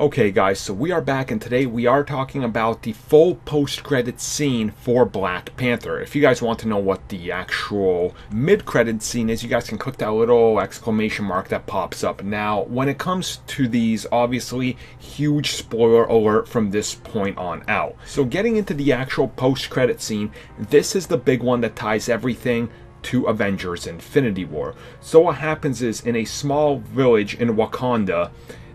Okay, guys, so we are back, and today we are talking about the full post credit scene for Black Panther. If you guys want to know what the actual mid credit scene is, you guys can click that little exclamation mark that pops up. Now, when it comes to these, obviously, huge spoiler alert from this point on out. So, getting into the actual post credit scene, this is the big one that ties everything to Avengers Infinity War. So, what happens is in a small village in Wakanda,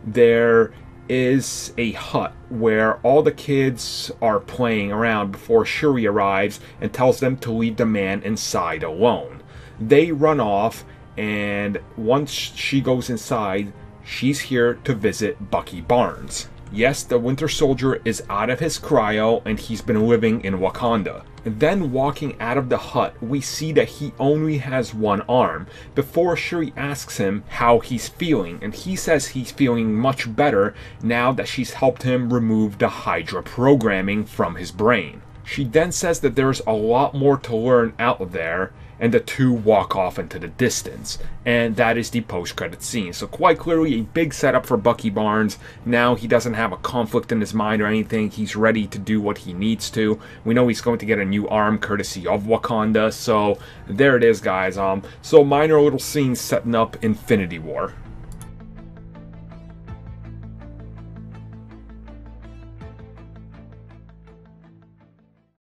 there is a hut where all the kids are playing around before Shuri arrives and tells them to leave the man inside alone. They run off, and once she goes inside, she's here to visit Bucky Barnes. Yes, the Winter Soldier is out of his cryo and he's been living in Wakanda. Then, walking out of the hut, we see that he only has one arm. Before Shuri asks him how he's feeling, and he says he's feeling much better now that she's helped him remove the Hydra programming from his brain. She then says that there's a lot more to learn out there, and the two walk off into the distance. And that is the post credit scene. So, quite clearly, a big setup for Bucky Barnes. Now he doesn't have a conflict in his mind or anything. He's ready to do what he needs to. We know he's going to get a new arm courtesy of Wakanda. So, there it is, guys. Um, so, minor little scene setting up Infinity War.